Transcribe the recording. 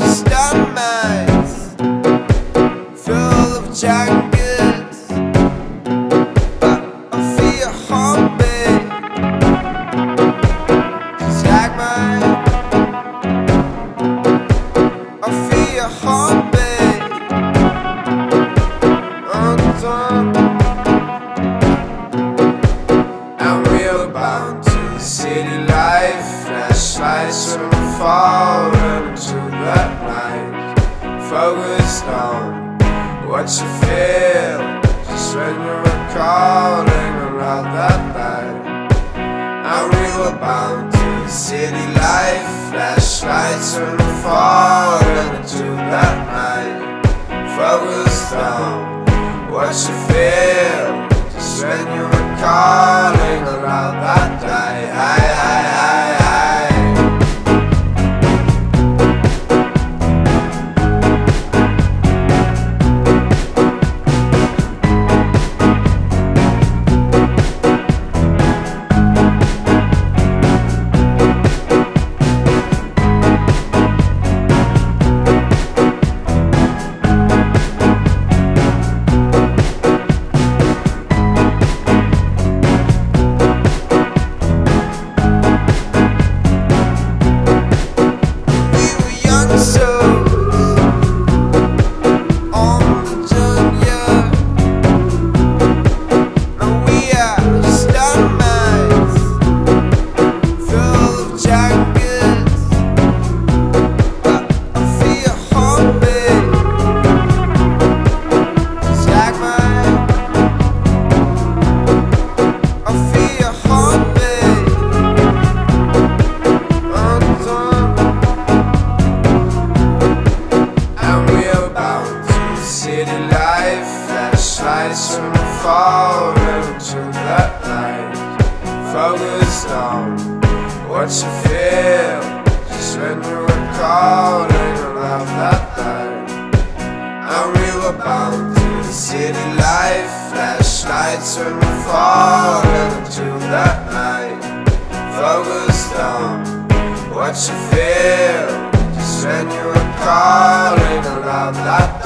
stomachs full of goods. But I feel like mine. I feel time. I'm real bound to city life. Flashlights from afar into that night. Focused on what you feel. Just when you're recalling around that night. I'm real bound to city life. Flashlights from afar into that night. Focused on what you feel. Just when you were young From afar into that night. Focused on what you feel. Just when you were calling around that night. I'm real bound to the city life. Flashlights from afar into that night. Focused on what you feel. Just when you were calling around that